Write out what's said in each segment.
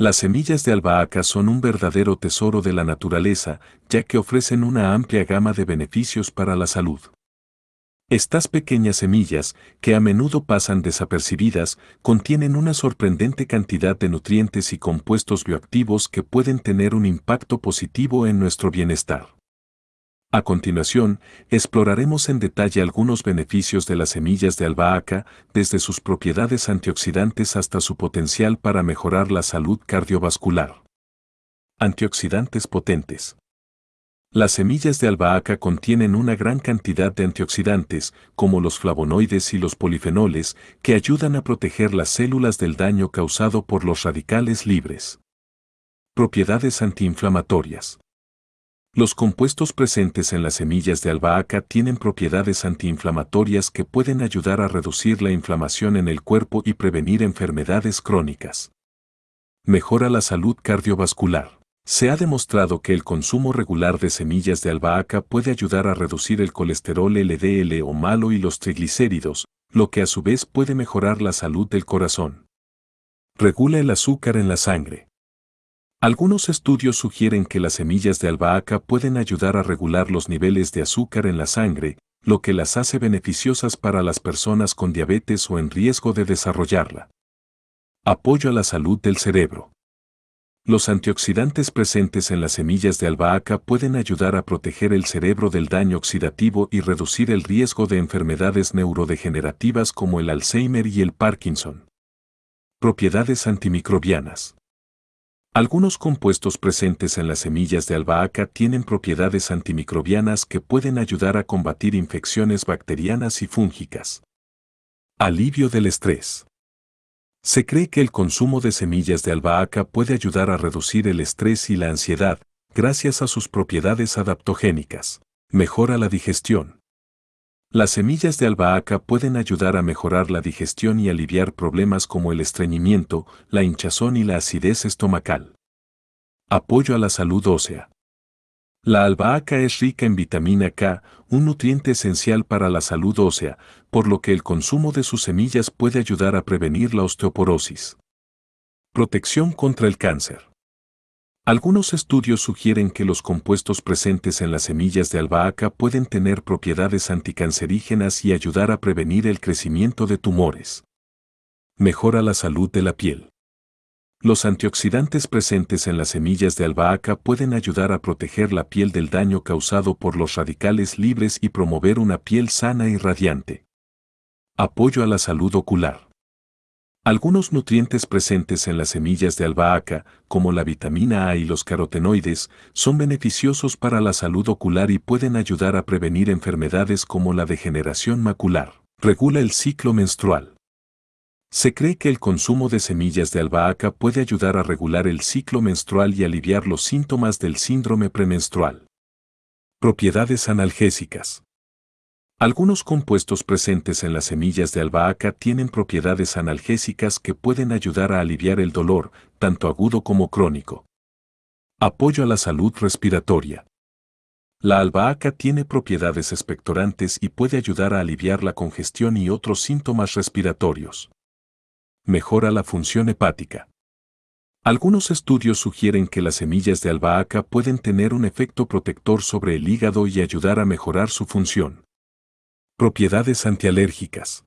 Las semillas de albahaca son un verdadero tesoro de la naturaleza, ya que ofrecen una amplia gama de beneficios para la salud. Estas pequeñas semillas, que a menudo pasan desapercibidas, contienen una sorprendente cantidad de nutrientes y compuestos bioactivos que pueden tener un impacto positivo en nuestro bienestar. A continuación, exploraremos en detalle algunos beneficios de las semillas de albahaca, desde sus propiedades antioxidantes hasta su potencial para mejorar la salud cardiovascular. Antioxidantes potentes. Las semillas de albahaca contienen una gran cantidad de antioxidantes, como los flavonoides y los polifenoles, que ayudan a proteger las células del daño causado por los radicales libres. Propiedades antiinflamatorias. Los compuestos presentes en las semillas de albahaca tienen propiedades antiinflamatorias que pueden ayudar a reducir la inflamación en el cuerpo y prevenir enfermedades crónicas. Mejora la salud cardiovascular. Se ha demostrado que el consumo regular de semillas de albahaca puede ayudar a reducir el colesterol LDL o malo y los triglicéridos, lo que a su vez puede mejorar la salud del corazón. Regula el azúcar en la sangre. Algunos estudios sugieren que las semillas de albahaca pueden ayudar a regular los niveles de azúcar en la sangre, lo que las hace beneficiosas para las personas con diabetes o en riesgo de desarrollarla. Apoyo a la salud del cerebro. Los antioxidantes presentes en las semillas de albahaca pueden ayudar a proteger el cerebro del daño oxidativo y reducir el riesgo de enfermedades neurodegenerativas como el Alzheimer y el Parkinson. Propiedades antimicrobianas. Algunos compuestos presentes en las semillas de albahaca tienen propiedades antimicrobianas que pueden ayudar a combatir infecciones bacterianas y fúngicas. Alivio del estrés. Se cree que el consumo de semillas de albahaca puede ayudar a reducir el estrés y la ansiedad, gracias a sus propiedades adaptogénicas. Mejora la digestión. Las semillas de albahaca pueden ayudar a mejorar la digestión y aliviar problemas como el estreñimiento, la hinchazón y la acidez estomacal. Apoyo a la salud ósea. La albahaca es rica en vitamina K, un nutriente esencial para la salud ósea, por lo que el consumo de sus semillas puede ayudar a prevenir la osteoporosis. Protección contra el cáncer. Algunos estudios sugieren que los compuestos presentes en las semillas de albahaca pueden tener propiedades anticancerígenas y ayudar a prevenir el crecimiento de tumores. Mejora la salud de la piel. Los antioxidantes presentes en las semillas de albahaca pueden ayudar a proteger la piel del daño causado por los radicales libres y promover una piel sana y radiante. Apoyo a la salud ocular. Algunos nutrientes presentes en las semillas de albahaca, como la vitamina A y los carotenoides, son beneficiosos para la salud ocular y pueden ayudar a prevenir enfermedades como la degeneración macular. Regula el ciclo menstrual. Se cree que el consumo de semillas de albahaca puede ayudar a regular el ciclo menstrual y aliviar los síntomas del síndrome premenstrual. Propiedades analgésicas. Algunos compuestos presentes en las semillas de albahaca tienen propiedades analgésicas que pueden ayudar a aliviar el dolor, tanto agudo como crónico. Apoyo a la salud respiratoria. La albahaca tiene propiedades expectorantes y puede ayudar a aliviar la congestión y otros síntomas respiratorios mejora la función hepática. Algunos estudios sugieren que las semillas de albahaca pueden tener un efecto protector sobre el hígado y ayudar a mejorar su función. Propiedades antialérgicas.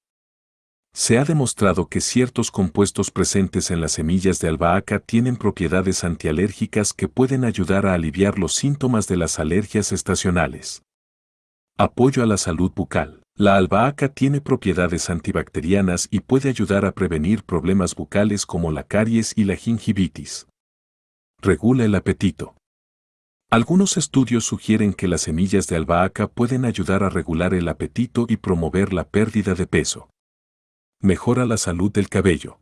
Se ha demostrado que ciertos compuestos presentes en las semillas de albahaca tienen propiedades antialérgicas que pueden ayudar a aliviar los síntomas de las alergias estacionales. Apoyo a la salud bucal. La albahaca tiene propiedades antibacterianas y puede ayudar a prevenir problemas bucales como la caries y la gingivitis. Regula el apetito. Algunos estudios sugieren que las semillas de albahaca pueden ayudar a regular el apetito y promover la pérdida de peso. Mejora la salud del cabello.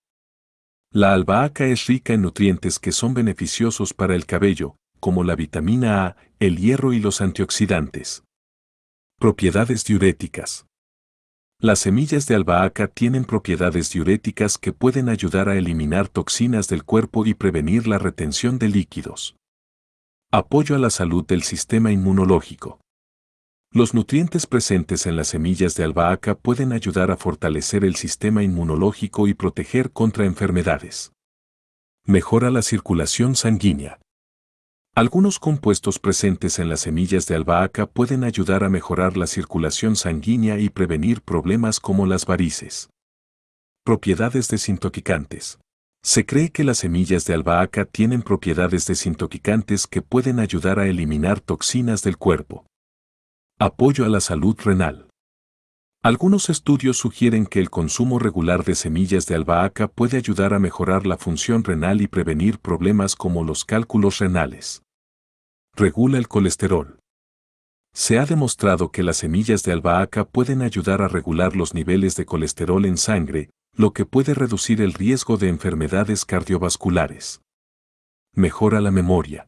La albahaca es rica en nutrientes que son beneficiosos para el cabello, como la vitamina A, el hierro y los antioxidantes. Propiedades diuréticas. Las semillas de albahaca tienen propiedades diuréticas que pueden ayudar a eliminar toxinas del cuerpo y prevenir la retención de líquidos. Apoyo a la salud del sistema inmunológico. Los nutrientes presentes en las semillas de albahaca pueden ayudar a fortalecer el sistema inmunológico y proteger contra enfermedades. Mejora la circulación sanguínea. Algunos compuestos presentes en las semillas de albahaca pueden ayudar a mejorar la circulación sanguínea y prevenir problemas como las varices. Propiedades desintoxicantes. Se cree que las semillas de albahaca tienen propiedades desintoxicantes que pueden ayudar a eliminar toxinas del cuerpo. Apoyo a la salud renal. Algunos estudios sugieren que el consumo regular de semillas de albahaca puede ayudar a mejorar la función renal y prevenir problemas como los cálculos renales. Regula el colesterol. Se ha demostrado que las semillas de albahaca pueden ayudar a regular los niveles de colesterol en sangre, lo que puede reducir el riesgo de enfermedades cardiovasculares. Mejora la memoria.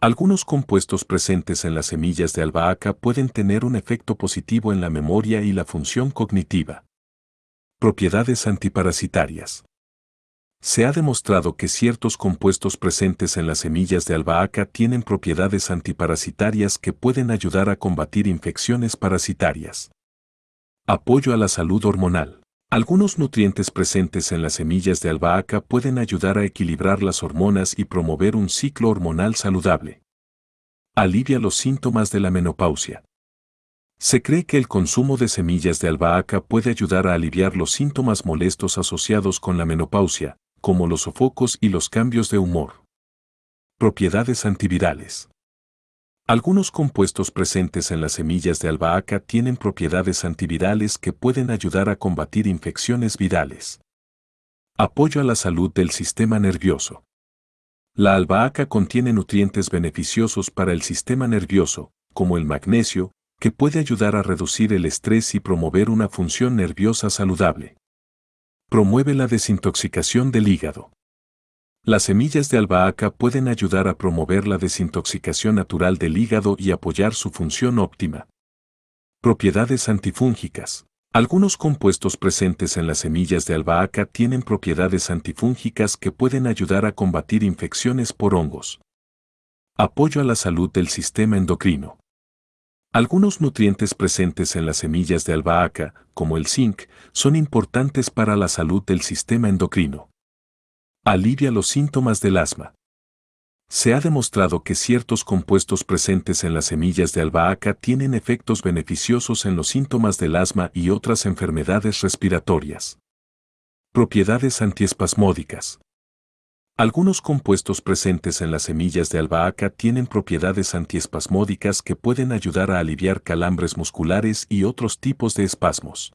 Algunos compuestos presentes en las semillas de albahaca pueden tener un efecto positivo en la memoria y la función cognitiva. Propiedades antiparasitarias. Se ha demostrado que ciertos compuestos presentes en las semillas de albahaca tienen propiedades antiparasitarias que pueden ayudar a combatir infecciones parasitarias. Apoyo a la salud hormonal. Algunos nutrientes presentes en las semillas de albahaca pueden ayudar a equilibrar las hormonas y promover un ciclo hormonal saludable. Alivia los síntomas de la menopausia. Se cree que el consumo de semillas de albahaca puede ayudar a aliviar los síntomas molestos asociados con la menopausia, como los sofocos y los cambios de humor. Propiedades antivirales. Algunos compuestos presentes en las semillas de albahaca tienen propiedades antivirales que pueden ayudar a combatir infecciones virales. Apoyo a la salud del sistema nervioso. La albahaca contiene nutrientes beneficiosos para el sistema nervioso, como el magnesio, que puede ayudar a reducir el estrés y promover una función nerviosa saludable. Promueve la desintoxicación del hígado. Las semillas de albahaca pueden ayudar a promover la desintoxicación natural del hígado y apoyar su función óptima. Propiedades antifúngicas. Algunos compuestos presentes en las semillas de albahaca tienen propiedades antifúngicas que pueden ayudar a combatir infecciones por hongos. Apoyo a la salud del sistema endocrino. Algunos nutrientes presentes en las semillas de albahaca, como el zinc, son importantes para la salud del sistema endocrino. Alivia los síntomas del asma. Se ha demostrado que ciertos compuestos presentes en las semillas de albahaca tienen efectos beneficiosos en los síntomas del asma y otras enfermedades respiratorias. Propiedades antiespasmódicas. Algunos compuestos presentes en las semillas de albahaca tienen propiedades antiespasmódicas que pueden ayudar a aliviar calambres musculares y otros tipos de espasmos.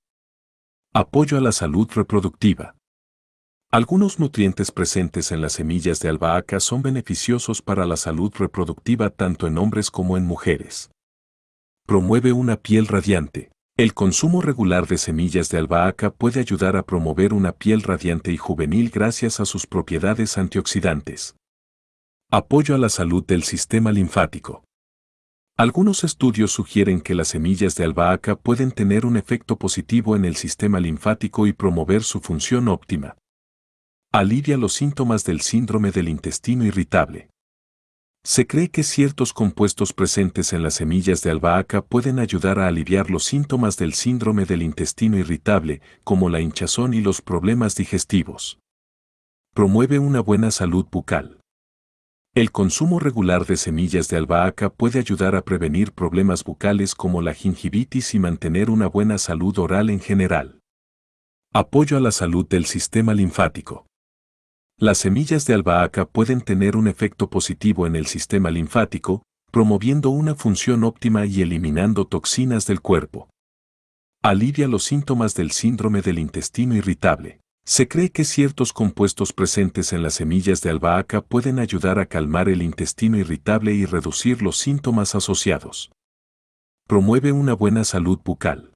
Apoyo a la salud reproductiva. Algunos nutrientes presentes en las semillas de albahaca son beneficiosos para la salud reproductiva tanto en hombres como en mujeres. Promueve una piel radiante. El consumo regular de semillas de albahaca puede ayudar a promover una piel radiante y juvenil gracias a sus propiedades antioxidantes. Apoyo a la salud del sistema linfático. Algunos estudios sugieren que las semillas de albahaca pueden tener un efecto positivo en el sistema linfático y promover su función óptima. Alivia los síntomas del síndrome del intestino irritable. Se cree que ciertos compuestos presentes en las semillas de albahaca pueden ayudar a aliviar los síntomas del síndrome del intestino irritable, como la hinchazón y los problemas digestivos. Promueve una buena salud bucal. El consumo regular de semillas de albahaca puede ayudar a prevenir problemas bucales como la gingivitis y mantener una buena salud oral en general. Apoyo a la salud del sistema linfático. Las semillas de albahaca pueden tener un efecto positivo en el sistema linfático, promoviendo una función óptima y eliminando toxinas del cuerpo. Alivia los síntomas del síndrome del intestino irritable. Se cree que ciertos compuestos presentes en las semillas de albahaca pueden ayudar a calmar el intestino irritable y reducir los síntomas asociados. Promueve una buena salud bucal.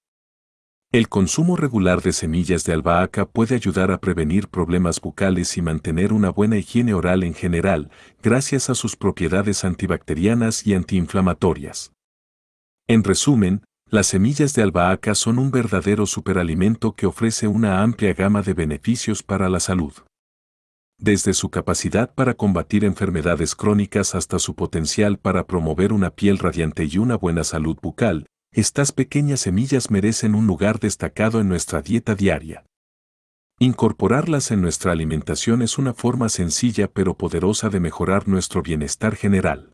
El consumo regular de semillas de albahaca puede ayudar a prevenir problemas bucales y mantener una buena higiene oral en general, gracias a sus propiedades antibacterianas y antiinflamatorias. En resumen, las semillas de albahaca son un verdadero superalimento que ofrece una amplia gama de beneficios para la salud. Desde su capacidad para combatir enfermedades crónicas hasta su potencial para promover una piel radiante y una buena salud bucal, estas pequeñas semillas merecen un lugar destacado en nuestra dieta diaria. Incorporarlas en nuestra alimentación es una forma sencilla pero poderosa de mejorar nuestro bienestar general.